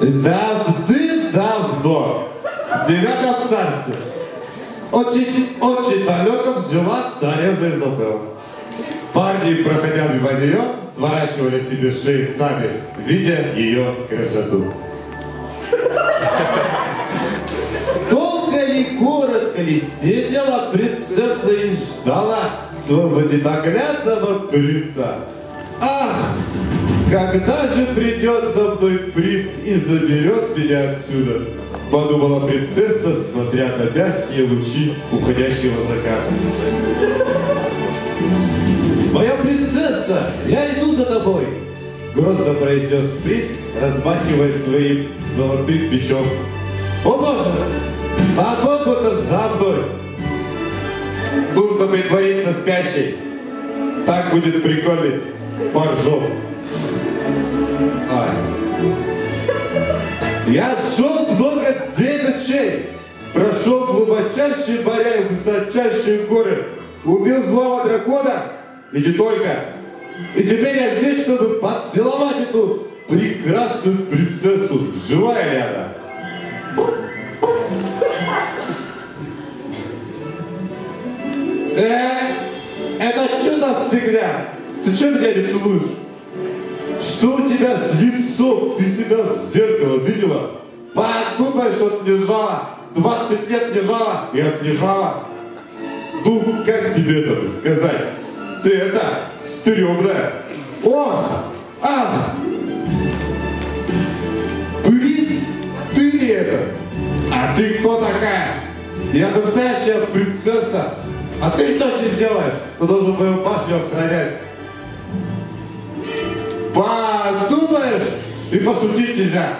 Давным-давно, в девятом царстве, очень-очень далеком жила царевна Изабелла. Парни, проходя мимо нее, сворачивали себе шеи сами, видя ее красоту. Долго ли, ли сидела принцесса и ждала своего ненаглядного принца. Ах, когда же придет за мной принц и заберет меня отсюда? Подумала принцесса, смотря на мягкие лучи уходящего заката. Моя принцесса, я иду за тобой! Грозно произнес принц, размахивая своим золотым мечом. О боже! Подобно за мной! Нужно притвориться спящей. Так будет прикольный поржок. Ай. Я шел много дней прошел глубочайшие моря и высочайшие горы, убил злого дракона, и не только. И теперь я здесь, чтобы поцеловать эту прекрасную принцессу. Живая ли она? Э, это что за фигня? Ты что меня не целуешь? Что у тебя с лицом? Ты себя в зеркало видела? Подумай, что отлежала. 20 лет лежала и отлежала. Ну, как тебе это сказать? Ты это, стрёмная. Ох, ах. Принц, ты ли это? А ты кто такая? Я настоящая принцесса. А ты что здесь делаешь? Ты должен мою башню охранять. Подумаешь, и пошутить нельзя.